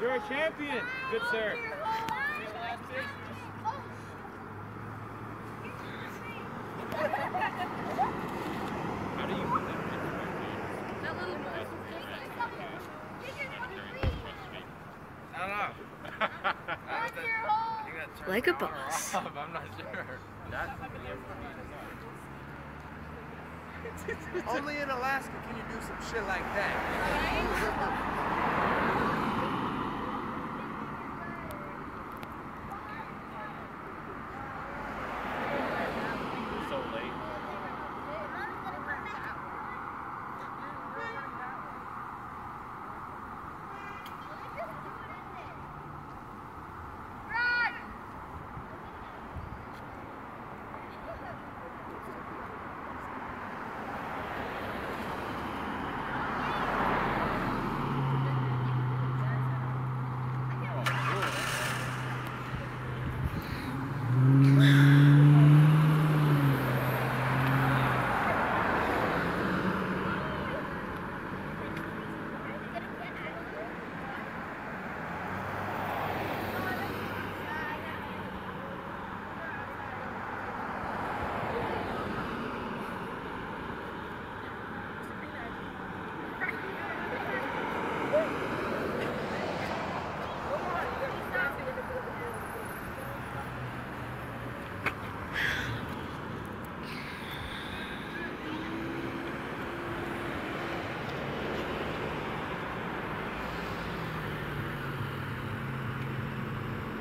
You're a champion. Good sir. How do you put that That little boy. I don't know. Like a boss. I'm not sure. Only in Alaska can you do some shit like that. so late.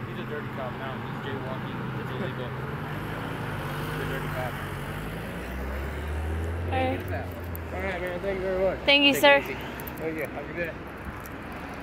He's a dirty cop now. He's jaywalking. It's illegal. He's a dirty cop. Alright. All right, man. Thank you very much. Thank you, Take sir. Thank you. Have a good day.